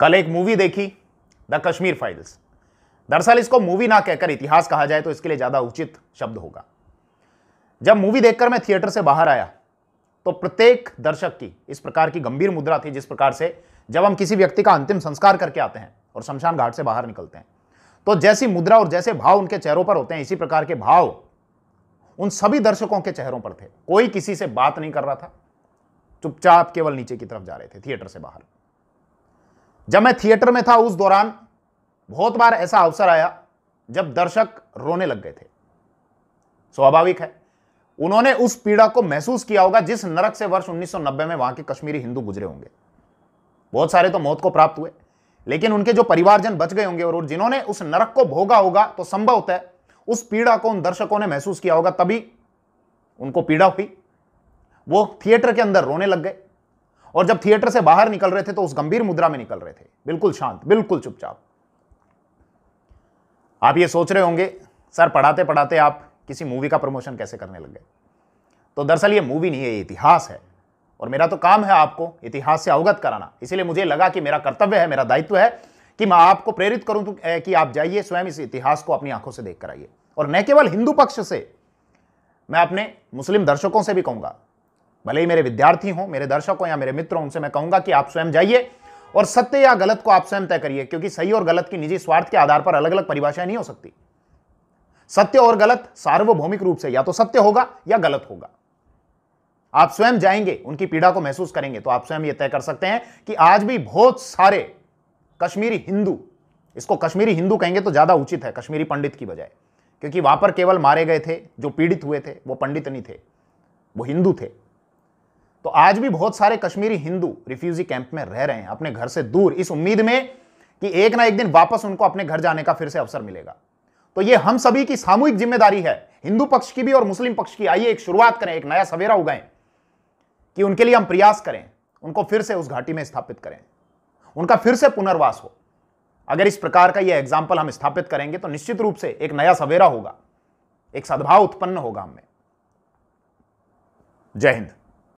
कल एक मूवी देखी द कश्मीर फाइल्स दरअसल इसको मूवी ना कहकर इतिहास कहा जाए तो इसके लिए ज़्यादा उचित शब्द होगा। जब मूवी देखकर मैं थिएटर से बाहर आया तो प्रत्येक दर्शक की इस प्रकार की गंभीर मुद्रा थी जिस प्रकार से जब हम किसी व्यक्ति का अंतिम संस्कार करके आते हैं और शमशान घाट से बाहर निकलते हैं तो जैसी मुद्रा और जैसे भाव उनके चेहरों पर होते हैं, इसी प्रकार के भाव उन सभी दर्शकों के चेहरों पर थे। कोई किसी से बात नहीं कर रहा था, चुपचाप केवल नीचे की तरफ़ जा रहे थे थिएटर से बाहर। जब मैं थिएटर में था उस दौरान, बहुत बार ऐसा अवसर आया जब दर्शक रोने लग गए थे। स्वाभाविक है, उन्होंने उस पीड़ा को महसूस किया होगा जिस नरक से वर्ष 1990 में वहाँ के कश्मीरी हिंदू गुजरे होंगे। बहुत सारे तो मौत को प्राप्त हुए, लेकिन उनके जो परिवारजन बच गए होंगे और जिन्होंने उस नरक को भोगा होगा तो संभव होता है उस पीड़ा को उन दर्शकों ने महसूस किया होगा, तभी उनको पीड़ा हुई। वो थिएटर के अंदर रोने लग गए। और जब थिएटर से बाहर निकल रहे थे तो उस गंभीर मुद्रा में निकल रहे थे। बिल्कुल शांत बिल्कुल चुपचाप। आप ये सोच रहे होंगे सर पढ़ाते पढ़ाते आप किसी मूवी का प्रमोशन कैसे करने लग गए? तो दरअसल ये मूवी नहीं है ये इतिहास है। और मेरा तो काम है आपको इतिहास से अवगत कराना। इसीलिए मुझे लगा कि मेरा कर्तव्य है मेरा दायित्व है कि मैं आपको प्रेरित करूँ तो, कि आप जाइए स्वयं इस इतिहास को अपनी आँखों से देख कर आइए। और न केवल हिंदू पक्ष से मैं अपने मुस्लिम दर्शकों से भी कहूँगा भले ही मेरे विद्यार्थी हों, मेरे दर्शक या मेरे मित्र उनसे मैं कहूँगा कि आप स्वयं जाइए और सत्य या गलत को आप स्वयं तय करिए, क्योंकि सही और गलत की निजी स्वार्थ के आधार पर अलग अलग परिभाषाएँ नहीं हो सकती। सत्य और गलत सार्वभौमिक रूप से या तो सत्य होगा या गलत होगा। आप स्वयं जाएँगे, उनकी पीड़ा को महसूस करेंगे तो आप स्वयं यह तय कर सकते हैं कि आज भी बहुत सारे कश्मीरी हिंदू, इसको कश्मीरी हिंदू कहेंगे तो ज़्यादा उचित है, कश्मीरी पंडित की बजाय, क्योंकि वहाँ पर केवल मारे गए थे, जो पीड़ित हुए थे, वो पंडित नहीं थे, वो हिंदू थे। तो आज भी बहुत सारे कश्मीरी हिंदू रिफ्यूजी कैंप में रह रहे हैं, अपने घर से दूर। इस उम्मीद में कि एक ना एक दिन वापस उनको अपने घर जाने का फिर से अवसर मिलेगा। तो ये हम सभी की सामूहिक ज़िम्मेदारी है। हिंदू पक्ष की भी और मुस्लिम पक्ष की, आइए एक शुरुआत करें, एक नया सवेरा उगाएँ कि उनके लिए हम प्रयास करें, उनको फिर से उस घाटी में स्थापित करें, उनका फिर से पुनर्वास हो। अगर इस प्रकार का यह एग्ज़ाम्पल हम स्थापित करेंगे तो निश्चित रूप से एक नया सवेरा होगा, एक सद्भाव उत्पन्न होगा हमें जय हिंद।